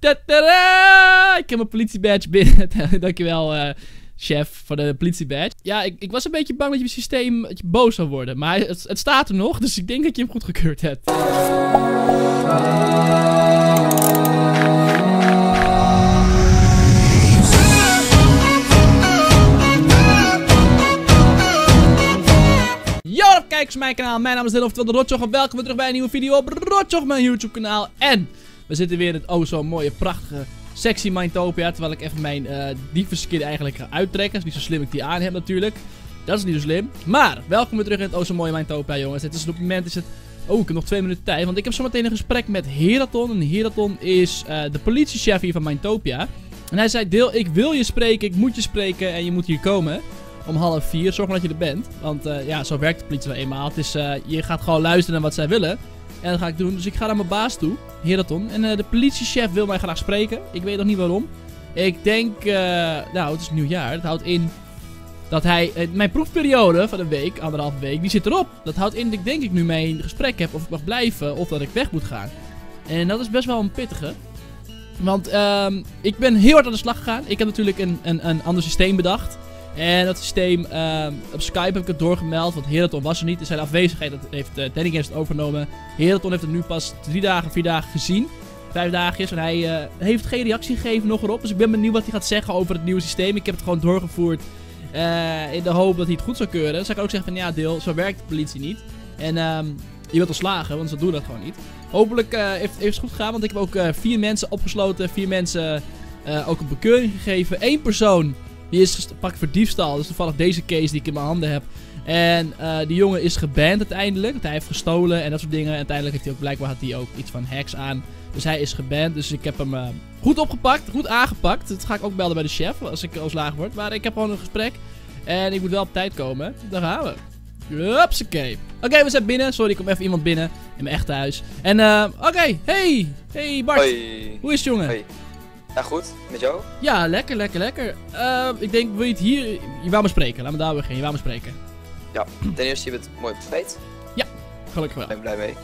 Ik heb mijn politiebadge binnen. Dankjewel, eh chef, voor de politiebadge. Ja, ik, ik was een beetje bang dat je systeem boos zou worden. Maar het, het staat er nog, dus ik denk dat je hem goedgekeurd hebt. Yo, kijkers van mijn kanaal. Mijn naam is Dylan, oftewel de Rotjoch. En welkom weer terug bij een nieuwe video op Rotjoch, mijn YouTube kanaal. En we zitten weer in het oh zo mooie, prachtige, sexy Mindtopia. Terwijl ik even mijn uh, diefenskin eigenlijk ga uittrekken. is niet zo slim ik die aan heb natuurlijk. Dat is niet zo slim. Maar, welkom weer terug in het oh zo mooie Mindtopia, jongens. Het is op het moment is het... Oh, ik heb nog twee minuten tijd. Want ik heb zometeen een gesprek met Heraton. En Heraton is eh, de politiechef hier van Mindtopia. En hij zei, Deel, ik wil je spreken, ik moet je spreken en je moet hier komen om half vier. Zorg dat je er bent. Want eh, ja, zo werkt de politie nou eenmaal. Het is, eh, je gaat gewoon luisteren naar wat zij willen. En dat ga ik doen. Dus ik ga naar mijn baas toe, Heraton. En eh, de politiechef wil mij graag spreken. Ik weet nog niet waarom. Ik denk, eh, nou, het is nieuwjaar. Dat houdt in dat hij, eh, mijn proefperiode van een week, anderhalve week, die zit erop. Dat houdt in dat ik denk ik nu mijn gesprek heb of ik mag blijven of dat ik weg moet gaan. En dat is best wel een pittige. Want ehm, ik ben heel hard aan de slag gegaan. Ik heb natuurlijk een, een, een ander systeem bedacht. En dat systeem, ehm, op Skype heb ik het doorgemeld, want Heraton was er niet. In zijn afwezigheid dat heeft uh, Danny Games het overgenomen. Heraton heeft het nu pas drie dagen, vier dagen gezien. Vijf dagen is en hij eh, heeft geen reactie gegeven nog erop. Dus ik ben benieuwd wat hij gaat zeggen over het nieuwe systeem. Ik heb het gewoon doorgevoerd eh, in de hoop dat hij het goed zou keuren. Dus hij kan ook zeggen van ja, deel, zo werkt de politie niet. En ehm, je wilt ontslagen, want ze doen dat gewoon niet. Hopelijk eh, heeft, heeft het goed gegaan, want ik heb ook vier mensen opgesloten. Vier mensen ook een bekeuring gegeven. Eén persoon die is gepakt voor diefstal. Dus toevallig deze case die ik in mijn handen heb. En eh, die jongen is geband uiteindelijk. Want hij heeft gestolen en dat soort dingen. En uiteindelijk heeft hij ook blijkbaar had hij ook iets van hacks aan. Dus hij is geband. Dus ik heb hem eh, goed opgepakt. Goed aangepakt. Dat ga ik ook melden bij de chef als ik ontslagen word. Maar ik heb gewoon een gesprek. En ik moet wel op tijd komen. Daar gaan we. Hupsakee. Oké, we zijn binnen. Sorry, ik kom even iemand binnen. In mijn echte huis. En eh, oké. Hey. Hey Bart. Hoi. Hoe is het jongen? Hoi. Ja, goed. Met jou? Ja, lekker, lekker, lekker. Eh, ik denk, wil je het hier... Je wou me spreken. Laat me daar beginnen. Je wou me spreken. Ja. Ten eerste, je bent mooi bekleed. Gelukkig wel. Daar ben ik blij mee.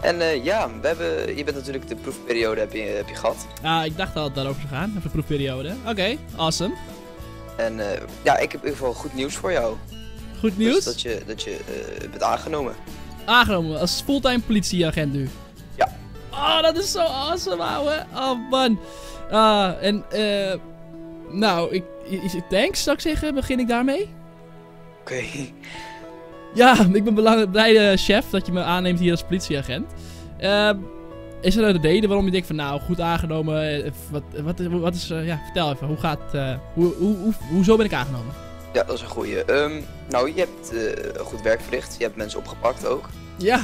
En eh, ja, we hebben, je bent natuurlijk de proefperiode heb je, heb je gehad. Ah, ik dacht al dat het daarover zou gaan. Even de proefperiode. Oké, awesome. En eh, ja, ik heb in ieder geval goed nieuws voor jou. Goed Dus nieuws. dat je, dat je eh, bent aangenomen. Aangenomen als fulltime politieagent nu. Ja. Oh, dat is zo awesome, ouwe. Oh, man. Ah, en eh... nou, ik... Thanks, zou ik zeggen. Begin ik daarmee? Oké. Ja, ik ben belang- blij, eh, chef, dat je me aanneemt hier als politieagent. Ehm, is er nou de reden waarom je denkt van, nou, goed aangenomen. eh, Wat, wat, wat is, ja, vertel even, hoe gaat, hoe, hoe, hoe, hoezo ben ik aangenomen? Ja, dat is een goeie. Ehm, nou, je hebt goed werk verricht. Je hebt mensen opgepakt ook. Ja,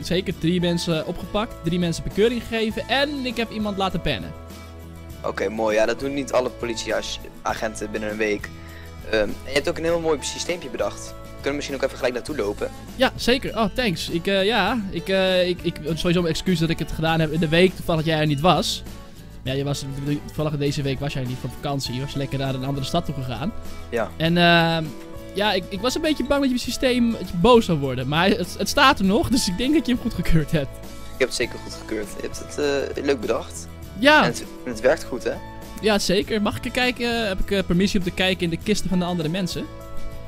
zeker drie mensen opgepakt, drie mensen bekeuring gegeven en ik heb iemand laten pennen. Oké, mooi. Ja, dat doen niet alle politieagenten binnen een week. Ehm, en je hebt ook een heel mooi systeempje bedacht. We kunnen misschien ook even gelijk naartoe lopen. Ja, zeker. Oh, thanks. Ik, eh, ja, ik, eh, ik, ik, sowieso mijn excuus dat ik het gedaan heb in de week toevallig dat jij er niet was. Ja, je was, toevallig deze week was jij niet van vakantie. Je was lekker naar een andere stad toe gegaan. Ja. En ehm, ja, ik, ik was een beetje bang dat je systeem dat je boos zou worden. Maar het, het staat er nog, dus ik denk dat je hem goedgekeurd hebt. Ik heb het zeker goed gekeurd. Je hebt het eh, leuk bedacht. Ja, En, het, werkt goed, hè? ja, zeker. Mag ik er kijken? Heb ik eh, permissie om te kijken in de kisten van de andere mensen?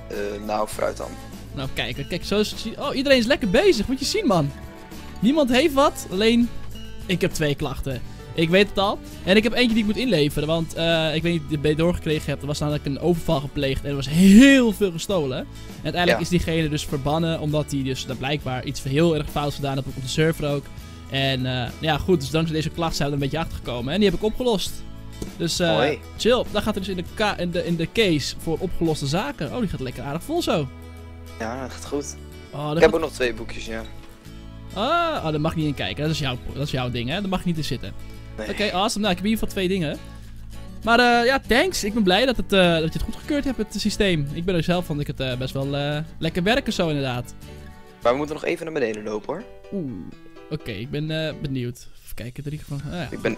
Eh, nou, vooruit dan. Nou, kijk, kijk, zo is het. Oh, iedereen is lekker bezig. Moet je zien, man. Niemand heeft wat, alleen ik heb twee klachten. Ik weet het al. En ik heb eentje die ik moet inleveren, want eh, ik weet niet of je het doorgekregen hebt. Er was namelijk een overval gepleegd en er was heel veel gestolen. En uiteindelijk Ja. is diegene dus verbannen, omdat hij dus daar blijkbaar iets heel erg fouts gedaan heeft op de server ook. En eh, ja, goed, dus dankzij deze klacht zijn we er een beetje achtergekomen. En die heb ik opgelost. Dus eh, chill. Dan gaat er dus in de, in, de, in de case voor opgeloste zaken. Oh, die gaat lekker aardig vol zo. Ja, dat gaat goed. Oh, dat Ik heb ook nog twee boekjes, ja. Ah, oh, daar mag niet in kijken. Dat is jouw, dat is jouw ding, hè? Daar mag je niet in zitten. Nee. Oké, awesome. Nou, ik heb in ieder geval twee dingen. Maar eh, ja, thanks. Ik ben blij dat, het, dat je het goedgekeurd hebt, het systeem. Ik ben er zelf vond ik het best wel lekker werken zo, inderdaad. Maar we moeten nog even naar beneden lopen, hoor. Oeh. Oké, ik ben eh, benieuwd. Even kijken, drie van... Ah, ja, Ik ben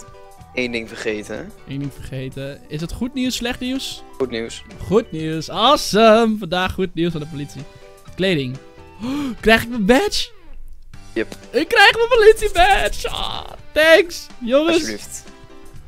één ding vergeten, één ding vergeten. Is het goed nieuws, slecht nieuws? Goed nieuws. Goed nieuws. Awesome. Vandaag goed nieuws van de politie. Kleding. Oh, krijg ik mijn badge? Yep. Ik krijg mijn politie badge. Ah, thanks. Jongens. Alsjeblieft.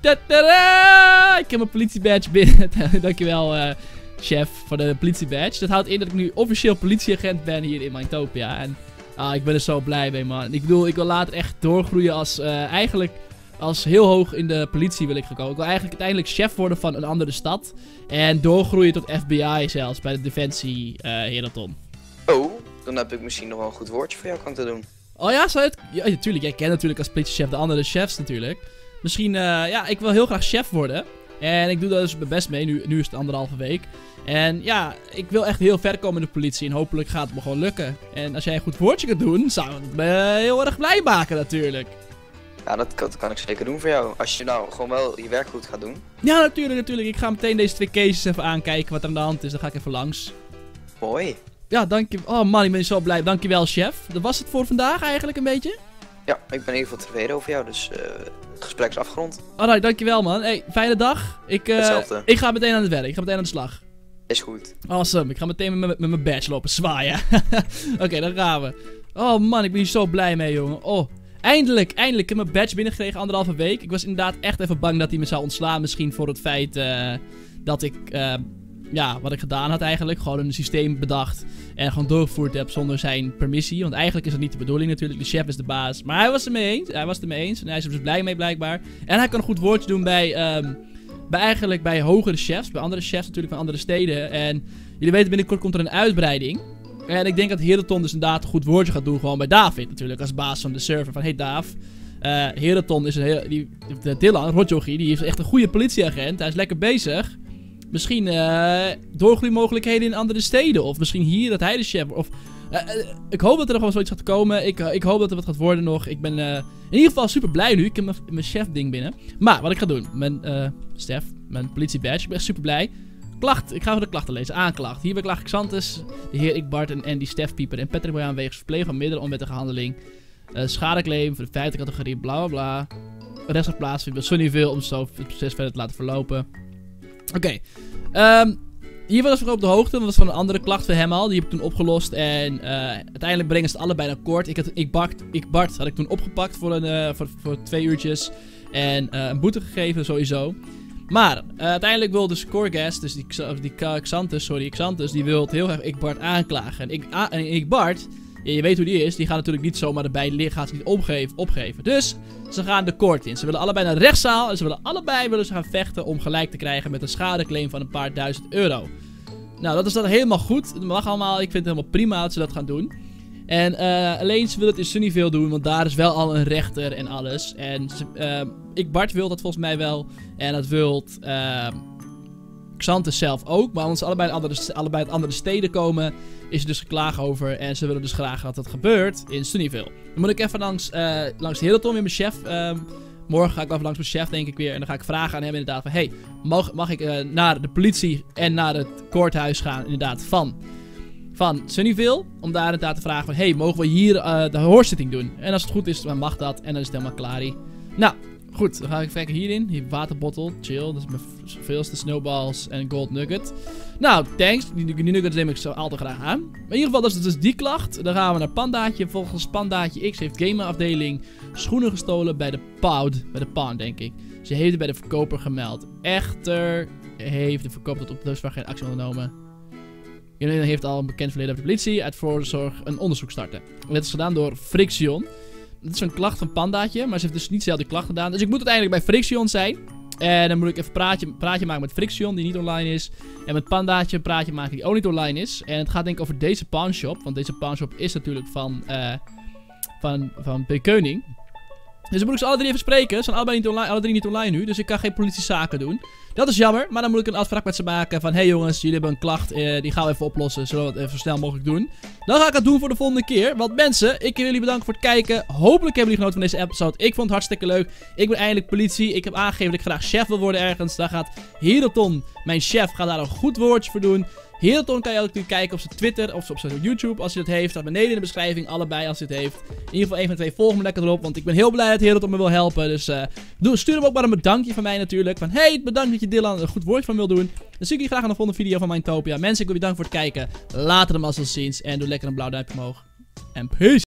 Tadaa! Ik heb mijn politiebadge binnen. Dankjewel, eh chef, voor de politiebadge. Dat houdt in dat ik nu officieel politieagent ben hier in Mytopia. En ah, ik ben er zo blij mee, man. Ik bedoel, ik wil later echt doorgroeien als uh, eigenlijk als heel hoog in de politie wil ik gaan komen. Ik wil eigenlijk uiteindelijk chef worden van een andere stad. En doorgroeien tot FBI zelfs, bij de Defensie uh, Heraton. Oh, dan heb ik misschien nog wel een goed woordje voor jou kan te doen. Oh ja, zou het? Ja, natuurlijk. Jij kent natuurlijk als politiechef de andere chefs natuurlijk. Misschien, uh, ja, ik wil heel graag chef worden. En ik doe daar dus mijn best mee. Nu, nu is het anderhalve week. En ja, ik wil echt heel ver komen in de politie. En hopelijk gaat het me gewoon lukken. En als jij een goed woordje kunt doen, zou het me heel erg blij maken natuurlijk. Ja, dat kan, dat kan, ik zeker doen voor jou. Als je nou gewoon wel je werk goed gaat doen. Ja, natuurlijk, natuurlijk. Ik ga meteen deze twee cases even aankijken wat er aan de hand is. Dan ga ik even langs. Mooi. Ja, dank je. Oh man, ik ben zo blij. Dankjewel, chef. Dat was het voor vandaag eigenlijk een beetje. Ja, ik ben in ieder geval tevreden over jou, dus uh, het gesprek is afgerond. Alright, dankjewel man. Hey, fijne dag. Ik, uh, Hetzelfde. ik ga meteen aan het werk. Ik ga meteen aan de slag. Is goed. Awesome. Ik ga meteen met mijn badge lopen zwaaien. Oké, dan gaan we. Oh man, ik ben hier zo blij mee, jongen. Oh, eindelijk, eindelijk. Ik heb mijn badge binnengekregen anderhalve week. Ik was inderdaad echt even bang dat hij me zou ontslaan. Misschien voor het feit uh, dat ik ja, wat ik gedaan had eigenlijk. Gewoon een systeem bedacht en gewoon doorgevoerd heb zonder zijn permissie. Want eigenlijk is dat niet de bedoeling natuurlijk. De chef is de baas. Maar hij was het mee eens. Hij was het mee eens. En hij is er dus blij mee blijkbaar. En hij kan een goed woordje doen bij, um, bij eigenlijk bij hogere chefs. Bij andere chefs natuurlijk van andere steden. En jullie weten binnenkort komt er een uitbreiding. En ik denk dat Heraton dus inderdaad een goed woordje gaat doen. Gewoon bij David natuurlijk. Als baas van de server. Van hey Dav. Uh, Heraton is een heel... Die, de Dylan, Rotjochi, die is echt een goede politieagent. Hij is lekker bezig. Misschien uh, doorgroeimogelijkheden in andere steden. Of misschien hier dat hij de chef Of, ik hoop dat er nog wel zoiets gaat komen. Ik, ik hoop dat er wat gaat worden nog. Ik ben in ieder geval super blij nu. Ik heb mijn chef ding binnen. Maar wat ik ga doen. Mijn Stef, mijn politiebadge. Ik ben echt super blij. Klacht. Ik ga even de klachten lezen. Aanklacht. Hier beklaag ik Xantus, de heer Ik Bart en Andy Stef Pieper en Patrick Boyaan wegens verpleeg van middelen onwettige handeling. schadeclaim voor de vijfde categorie. Bla bla bla. Rechtszaak plaatsvindt bij Sunnyville om zo het proces verder te laten verlopen. Oké. Okay. Um, hier was ik op de hoogte. Dat was van een andere klacht van hem al. Die heb ik toen opgelost. En uh, uiteindelijk brengen ze het allebei naar kort. Ik, had, ik, Bart, ik Bart had ik toen opgepakt voor, een, uh, voor, twee uurtjes. En uh, een boete gegeven sowieso. Maar uiteindelijk wil dus Corgas, dus die, die Xantus, sorry, Xantus, die wil heel graag ik Bart aanklagen. En ik, en ik Bart, ja, je weet hoe die is. Die gaat natuurlijk niet zomaar erbij liggen. Gaat niet opgeven, opgeven. Dus ze gaan de koord in. Ze willen allebei naar de rechtszaal. En ze willen allebei willen ze gaan vechten om gelijk te krijgen met een schadeclaim van een paar duizend euro. Nou, dat is dan helemaal goed. Het mag allemaal. Ik vind het helemaal prima dat ze dat gaan doen. En uh, alleen ze willen het in Sunnyvale doen, want daar is wel al een rechter en alles. En uh, ik, Bart wil dat volgens mij wel. En dat wilt uh, Zelf ook. Maar als ze allebei, andere, allebei uit andere steden komen, is er dus geklaagd over. En ze willen dus graag dat het gebeurt in Sunnyvale. Dan moet ik even langs, uh, langs Hilton weer mijn chef. Uh, morgen ga ik even langs mijn chef, denk ik weer. En dan ga ik vragen aan hem inderdaad van... Hey, mag, mag ik uh, naar de politie en naar het koorthuis gaan inderdaad van... Van Sunnyvale, om daar inderdaad te vragen van... Hey, mogen we hier uh, de hoorzitting doen? En als het goed is, dan mag dat. En dan is het helemaal klaar. Nou, Goed, dan ga ik kijken hierin. Hier, waterbottle, chill. Dat is mijn veelste snowballs en gold nugget. Nou, thanks. Die, nuggets neem ik zo altijd graag aan. Maar in ieder geval, dat is dus die klacht. Dan gaan we naar Pandaatje. Volgens Pandaatje X heeft gamerafdeling schoenen gestolen bij de Pound. Bij de Pawn, denk ik. Ze heeft het bij de verkoper gemeld. Echter heeft de verkoper tot op dusver geen actie ondernomen. Jullie heeft al een bekend verleden bij de politie uit voorzorg een onderzoek starten. Dit is gedaan door Friction. Het is een klacht van Pandaatje, maar ze heeft dus niet zelf die klacht gedaan. Dus ik moet uiteindelijk bij Friction zijn. En dan moet ik even een praatje, praatje maken met Friction, die niet online is. En met Pandaatje een praatje maken die ook niet online is. En het gaat denk ik over deze pawnshop. Want deze pawnshop is natuurlijk van, uh, van, van. Keuning. Dus dan moet ik ze alle drie even spreken. Ze zijn allebei niet online, alle drie niet online nu. Dus ik kan geen politiezaken doen. Dat is jammer. Maar dan moet ik een afspraak met ze maken. Van hey jongens, jullie hebben een klacht. Eh, die gaan we even oplossen. Zullen we even zo snel mogelijk doen. Dan ga ik het doen voor de volgende keer. Want mensen, ik wil jullie bedanken voor het kijken. Hopelijk hebben jullie genoten van deze episode. Ik vond het hartstikke leuk. Ik ben eindelijk politie. Ik heb aangegeven dat ik graag chef wil worden ergens. Daar gaat Heraton, mijn chef, gaat daar een goed woordje voor doen. Heraton kan je ook nu kijken op zijn Twitter of op zijn YouTube als hij dat heeft. Staat beneden in de beschrijving, allebei als hij het heeft. In ieder geval een van twee, volg me lekker erop. Want ik ben heel blij dat Heraton me wil helpen. Dus uh, doe, stuur hem ook maar een bedankje van mij natuurlijk. Van hey, bedankt dat je Dylan een goed woordje van wil doen. Dan zie ik je graag in de volgende video van Mindtopia. Mensen, ik wil je bedanken voor het kijken. Later de mazzel ziens. En doe lekker een blauw duimpje omhoog. En peace!